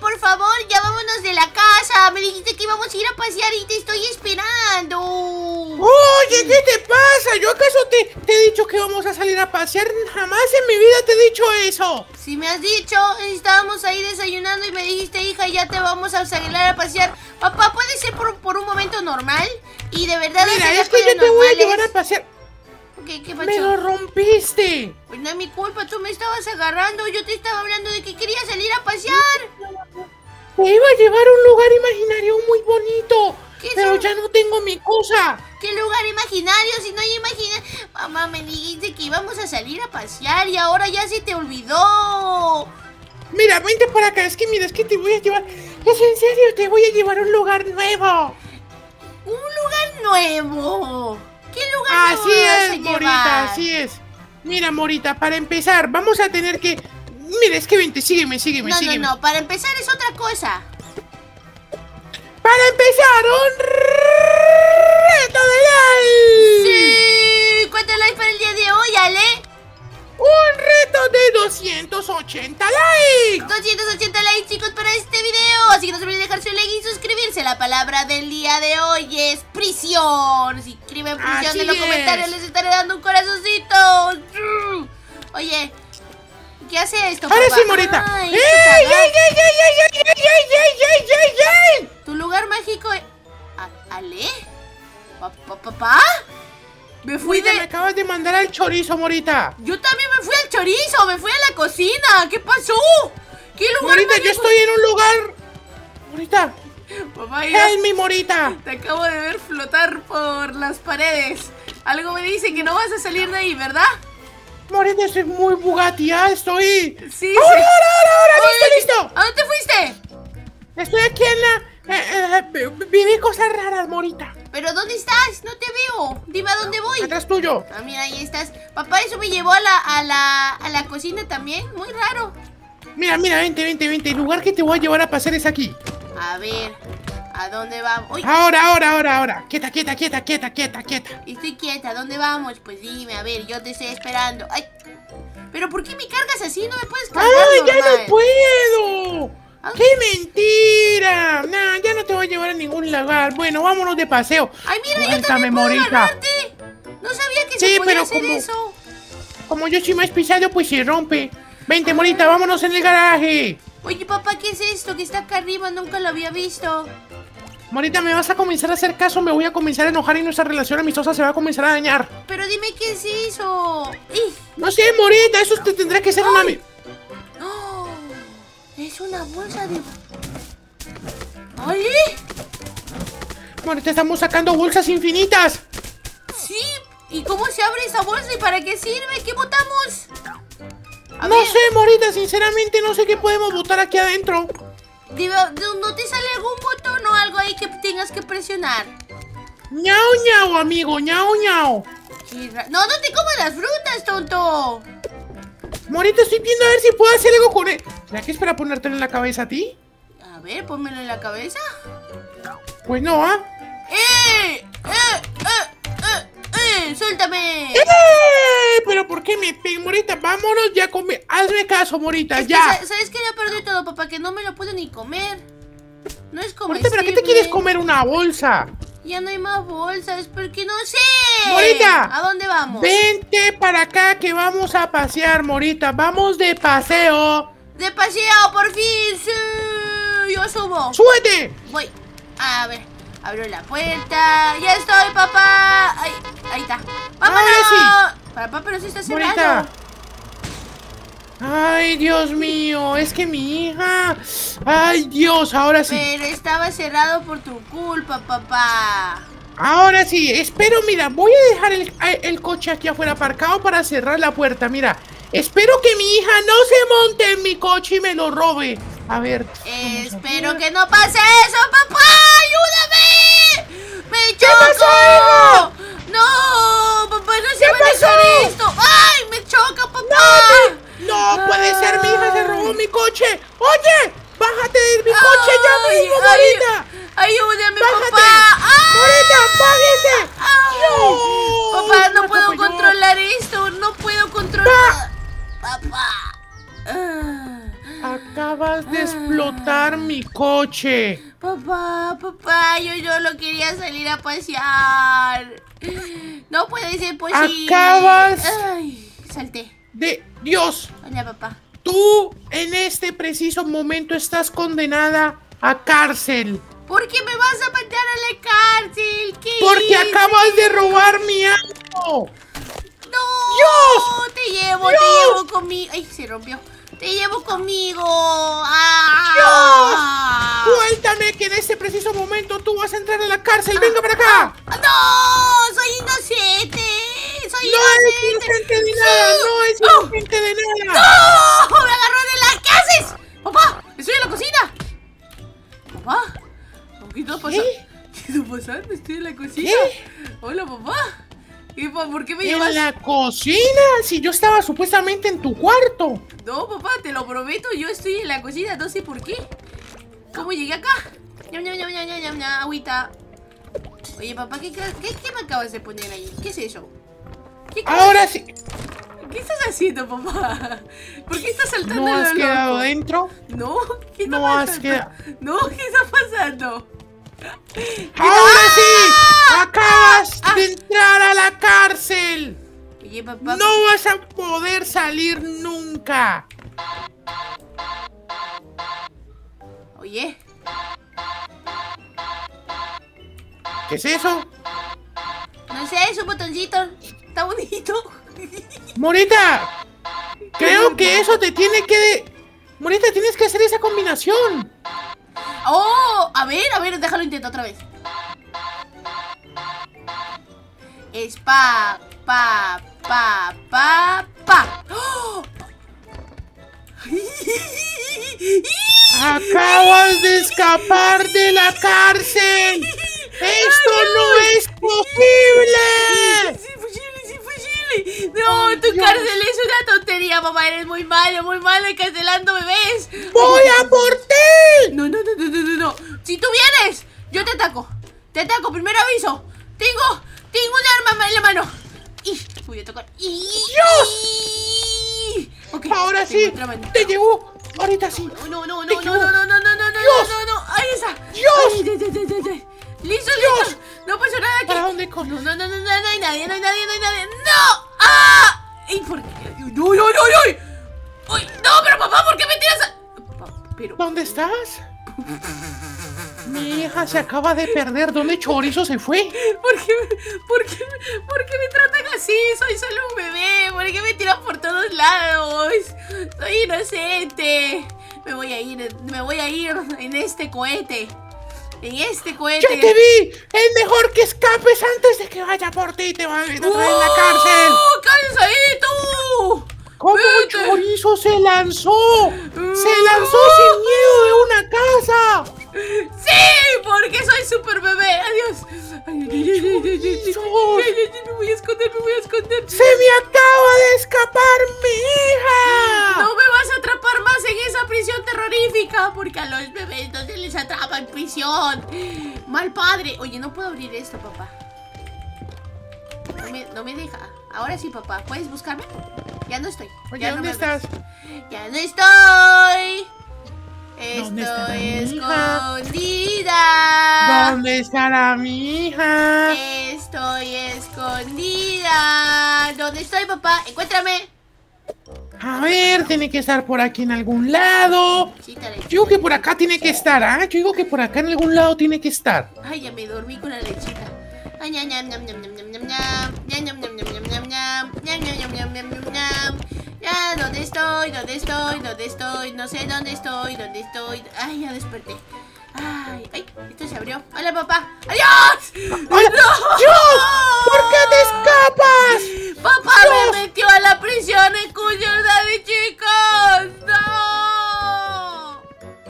por favor. Ya vámonos de la casa. Me dijiste que íbamos a ir a pasear y te estoy esperando. Oye, ¿qué te pasa? ¿Yo acaso te, te he dicho que vamos a salir a pasear? Jamás en mi vida te he dicho eso. Si me has dicho, estábamos ahí desayunando y me dijiste, hija, ya te vamos a salir a pasear. Papá, ¿puede ser por, por un momento normal? Y de verdad Mira, es que yo te voy a llevar a pasear. ¿Qué, qué ¡Me lo rompiste! Pues no es mi culpa, tú me estabas agarrando. Yo te estaba hablando de que quería salir a pasear. Te iba a llevar a un lugar imaginario muy bonito. ¿Qué es Pero un- ya no tengo mi cosa. ¿Qué lugar imaginario? Si no hay imaginario. Mamá, me dijiste que íbamos a salir a pasear y ahora ya se te olvidó. Mira, vente para acá. Es que mira, es que te voy a llevar. Es en serio, te voy a llevar a un lugar nuevo. Un lugar nuevo. ¿Qué lugar Así nuevo me vas a es, Morita, así es. Mira, Morita, para empezar, vamos a tener que. Mira, es que vente, sígueme, sígueme, No, no, sígueme. no, para empezar es otra cosa. Para empezar, un reto de like. Sí, ¿cuánto like para el día de hoy, Ale? Un reto de 280 likes. 280 likes, chicos, para este video. Así que no se olviden dejar su like y suscribirse. La palabra del día de hoy es prisión. Si escriben prisión Así en los es. comentarios, les estaré dando un corazoncito. Oye, ¿qué hace esto, Ahora papá? sí, Morita. Ay, ¡Ey, ey, ey, ey, ey, ey, ey, ey, ey, ey, ey! ¿Tu lugar mágico es... ¿A- ¿Ale? ¿Pa- pa- ¿Papá? Me fui Morita, me de... acabas de mandar al chorizo, Morita. Yo también me fui al chorizo, me fui a la cocina. ¿Qué pasó? ¿Qué lugar Morita, yo estoy en un lugar. Morita, Papá, ya- me, Morita. Te acabo de ver flotar por las paredes. Algo me dice que no vas a salir de ahí, ¿verdad? Morita, soy muy Bugatti, ya estoy. Sí, ¡Ahora, sí. ahora, ahora! Oye, ¡Listo, listo! ¿A dónde te fuiste? Estoy aquí en la. Eh, eh, vi- viví cosas raras, Morita. ¿Pero dónde estás? No te veo. Dime a dónde voy. Atrás tuyo. Ah, mira, ahí estás. Papá, eso me llevó a la, a la, a la cocina también. Muy raro. Mira, mira, vente, vente, vente. El lugar que te voy a llevar a pasear es aquí. A ver, ¿a dónde vamos? Uy, Ahora, ahora, ahora, ahora. Quieta, quieta, quieta, quieta, quieta, quieta. estoy quieta. ¿A dónde vamos? Pues dime, a ver, yo te estoy esperando. Ay, ¿pero por qué me cargas así? No me puedes cargar ¡Ay, ya no puedo! Ah. ¡Qué mentira! Nah, ya no te voy a llevar a ningún lugar. Bueno, vámonos de paseo. Ay, mira, yo Suéltame, también puedo agarrarte. No sabía que Sí, se podía pero hacer como- eso. Como yo soy más pisado, pues se rompe. Vente, Morita, vámonos en el garaje. Oye, papá, ¿qué es esto que está acá arriba? Nunca lo había visto. Morita, me vas a comenzar a hacer caso, me voy a comenzar a enojar y nuestra relación amistosa se va a comenzar a dañar. Pero dime qué es eso. ¡Ih! No sé, Morita, eso te tendrá que ser una... Ay. ¡Oh! Es una bolsa de... ¿Ale? Morita, estamos sacando bolsas infinitas. Sí. ¿Y cómo se abre esa bolsa y para qué sirve? ¿Qué botamos? A no ver, sé, Morita, sinceramente no sé qué podemos botar aquí adentro. ¿No te sale algún botón o algo ahí que tengas que presionar? ñao, ñao, amigo. Qué ra- No, no te comas las frutas, tonto. Morita, estoy viendo a ver si puedo hacer algo con él. ¿Será que es para ponértelo en la cabeza a ti? A ver, pónmelo en la cabeza. Pues no, ¿ah? ¡Eh! ¡Suéltame! ¡Eh! ¿Pero por qué me pegan, Morita? Vámonos ya a comer. Hazme caso, Morita, Es que, ya. sa- ¿Sabes qué? Lo peor de todo, papá, que no me lo puedo ni comer. No es como. Morita, ¿pero qué te quieres comer una bolsa? Ya no hay más bolsas, porque no sé. Morita. ¿A dónde vamos? Vente para acá que vamos a pasear, Morita. Vamos de paseo. De paseo, por fin. Sí. Yo subo. ¡Súbete! Voy. A ver. Abro la puerta. Ya estoy, papá. Ahí, ahí está. ¡Vámonos! Ahora Papá, pero sí está cerrado. Ay, Dios mío, es que mi hija. Ay, Dios, ahora sí. Pero estaba cerrado por tu culpa, papá. Ahora sí, espero, mira, voy a dejar el, el coche aquí afuera aparcado para cerrar la puerta, mira. Espero que mi hija no se monte en mi coche y me lo robe. A ver. a Espero ver. que no pase eso, papá. ¡Ayúdame! ¡Me choco! pasó? ¡No! Papá, no se ¿Qué va a pasó? esto. ¡Ay! ¡Me choca, papá! No puede ser, mi hija se robó mi coche. Oye, bájate de mi coche ya Ay, mismo, ay, Morita. ¡Ayúdame, Bájate. papá! ¡Ay! Morita, bájese. No. Papá, no puedo controlar esto. No puedo controlar. Papá. Ah. Ah, Acabas de explotar mi coche. Papá, papá, yo yo lo quería salir a pasear. No puede ser posible. Acabas. Ay, salté. De Dios. Hola, papá. Tú en este preciso momento estás condenada a cárcel. ¿Por qué me vas a mandar a la cárcel? ¿Qué Porque hice? acabas de robar mi auto. ¡No! ¡Dios! Te llevo, te ¡Dios! llevo conmigo. Ay, se rompió. Te llevo conmigo. ¡Ah! Cuéntame que en este preciso momento tú vas a entrar a la cárcel. Venga para acá. ¡No! ¡Soy inocente! ¡Soy No es inocente! inocente de nada. No es ¡Oh! inocente de nada. ¡No! ¡Me agarró de la... ¿Qué haces? ¡Papá! ¡Estoy en la cocina! ¿Papá? ¿Qué está pasando? ¿Qué? ¿Qué está pasando? Estoy en la cocina. ¿Qué? Hola, papá. ¿Y pa- por qué me llevas? En la cocina. Si yo estaba supuestamente en tu cuarto. No, papá, te lo prometo, yo estoy en la cocina, no sé por qué. ¿Cómo llegué acá? Ñam, ñam, ñam, ñam, ñam, ñam, agüita. Oye, papá, ¿qué, qué, qué me acabas de poner ahí? ¿Qué es eso? ¿Qué, Ahora sí. ¿Qué estás haciendo, papá? ¿Por qué estás saltando ¿No has quedado loco? dentro? No, ¿qué está No has pasando? quedado- No, ¿qué está pasando? ¡Ahora sí! ¡Ah! ¡Acabas ¡Ah! de entrar a la cárcel! Oye, papá. ¡No vas a poder salir nunca! Oye, ¿Qué es eso? no sé, es un botoncito. Está bonito. Morita, creo que eso te tiene que... de- Morita, tienes que hacer esa combinación. Oh, a ver, a ver, déjalo intento otra vez. Es pa, pa, pa, pa, pa. ¡Oh! Acabas de escapar de la cárcel. ¡Esto no es posible! ¡Es imposible, es imposible! No, tu Dios. cárcel es una tontería, mamá. Eres muy malo, muy malo encarcelando bebés. ¡Voy a por ti! No, no, no, no, no, no. Si tú vienes, yo te ataco. Te ataco, primer aviso. Tengo, tengo un arma en la mano. Y voy a tocar. Y, ¡Dios! Ok, Ahora sí, te llegó. Ahorita sí. No, no, no, no, no, no, no, no, no, no, no, no, no, ahí está. Dios. Listo, Dios. listo. No pasó nada aquí. ¿Para dónde con- No, no, no, no, no, no hay nadie, no hay nadie, no hay nadie. ¡No! ¡Ah! ¿Y por qué? ¡No, no, no, no! ¡Uy! ¡No, pero papá, ¿por qué me tiras a...! Pero... ¿Dónde estás? Mi hija se acaba de perder. ¿Dónde Chorizo se fue? ¿Por qué, por, qué, ¿Por qué me tratan así? Soy solo un bebé. ¿Por qué me tiran por todos lados? Soy inocente. Me voy a ir, me voy a ir en este cohete. En este cohete. ¡Ya te vi! Es mejor que escapes antes de que vaya por ti. Te van a meter otra vez en la cárcel. ¡Cállate ahí, tú! ¿Cómo Vete. Chorizo se lanzó? Se lanzó sin miedo de una casa. ¡Sí! Porque soy super bebé. Adiós. Ay, Me voy a esconder, me voy a esconder. ¡Se me acaba de escapar mi hija! No me vas a atrapar más en esa prisión terrorífica porque a los bebés no se les atrapa en prisión. Mal padre. Oye, no puedo abrir esto, papá. No me, no me deja. Ahora sí, papá. ¿Puedes buscarme? Ya no estoy. Oye, Ya no ¿dónde ves. estás? Ya no estoy. ¿Dónde está Estoy escondida. ¿Dónde estará mi hija? Estoy escondida. ¿Dónde estoy, papá? Encuéntrame. A ver, tiene que estar por aquí en algún lado. Yo digo que por acá tiene que estar, ¿ah? Yo digo que por acá en algún lado tiene que estar. Ay, ya me dormí con la lechita. Ay, ñam, ñam, ñam, ñam, ñam, ñam, ñam, ñam. Ñam, ñam, ñam, ñam, ñam, ñam, ñam. Ñam, ñam, ñam, ñam, ñam, ñam, ñam. Ya, ¿dónde estoy? ¿Dónde estoy? ¿Dónde estoy? No sé dónde estoy, dónde estoy. Ay, ya desperté. Ay, ay, esto se abrió. ¡Hola, papá! ¡Adiós! ¡Hola! ¡No! ¡Dios! ¿Por qué te escapas? ¡Papá me metió a la prisión en Cuyo de chicos! ¡No!